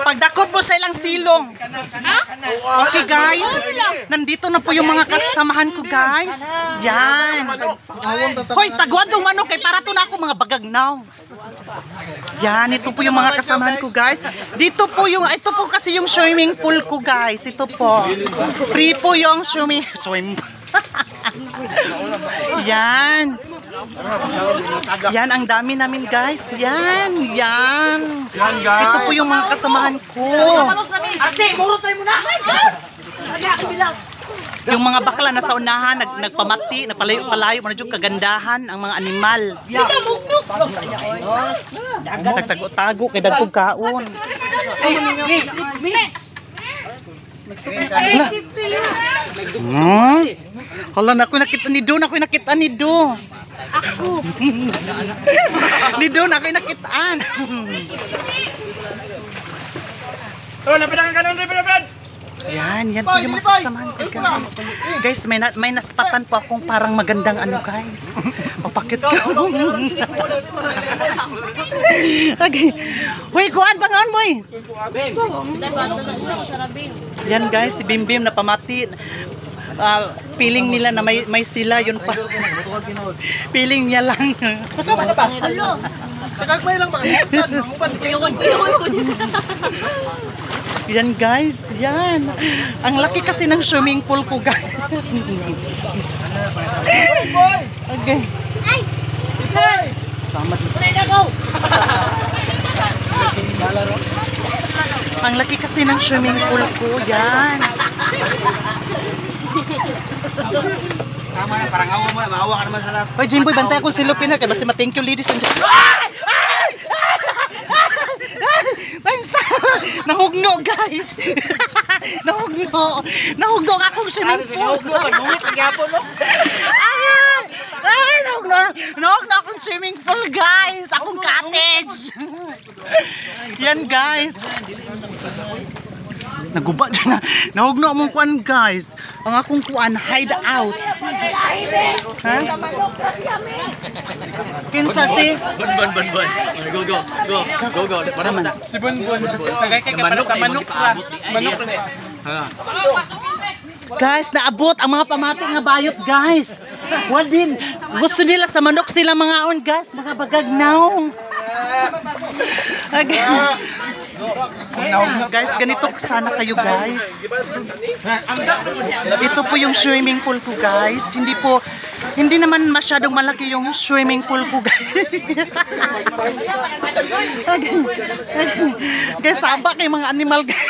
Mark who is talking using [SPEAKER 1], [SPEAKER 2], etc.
[SPEAKER 1] Pagdakop mo sa ilang silong. Okay guys, nandito na po yung mga kasamahan ko guys. Yan. Hoy, taguan tong manok kay para to na ako mga bagagnaw. Yan, ito po yung mga kasamahan ko guys. Dito po yung, ito po kasi yung swimming pool ko guys. Ito po. Free po yung swimming, swim. Yan. Yan, ang dami namin guys. Yan, yan. Ito po yung mga kasamahan ko. Yung mga bakla na sa unahan, nag, nagpamati, nagpalayo, palayo mo na yung kagandahan ang mga animal. Nagtago-tago kay dagkog kaon. Hala. Hmm? Hala ako nakita ni Don, ako nakita ni Do.
[SPEAKER 2] Ako.
[SPEAKER 1] ni Don, ako nakitaan.
[SPEAKER 3] Oh, lapitan ka nun, lapitan!
[SPEAKER 1] Yan, yan po yung mga kasamahan ko guys. Guys, may, na, may naspatan po akong parang magandang ano guys. Papakit ko. okay. Hoy, kuan bangon boy. Yan guys, si Bim Bim na pamati. Ah, feeling nila na may may sila yun pa. feeling niya lang.
[SPEAKER 3] Takagmay lang ba?
[SPEAKER 1] yan guys, yan. Ang laki kasi ng swimming pool ko guys. okay. Sama Ang laki kasi ng swimming pool ko, yan.
[SPEAKER 3] Tama na, parang awa mo, maawa ka naman sa lahat.
[SPEAKER 1] Hoy, Jimboy, bantay akong silupin ha, kaya basta ma-thank you ladies and gentlemen. Ay! Ay! Ay! sa Nahugno, guys. Nahugno. Nahugno ang akong swimming pool.
[SPEAKER 3] Pag-uwi, pag-yapon, no?
[SPEAKER 1] Ay! Ay! Nahugno. Nahugno akong swimming pool, guys. Akong cottage. Yan, guys. Naguba dyan na. Nahugno mong kuan, guys. Ang akong kuan, hide out. Ha? Kinsa si?
[SPEAKER 4] Bun, bun, bun, bun. Go, go, go, go, go. Para man.
[SPEAKER 3] Si para sa manok. Manok ra.
[SPEAKER 4] Ha.
[SPEAKER 1] Guys, naabot ang mga pamati nga bayot, guys. Well din, gusto nila sa manok sila mga on, guys. Mga bagagnaw. Okay. Guys, ganito sana kayo, guys. Ito po yung swimming pool ko, guys. Hindi po, hindi naman masyadong malaki yung swimming pool ko, guys. Guys, saba kay mga animal, guys.